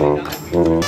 うん。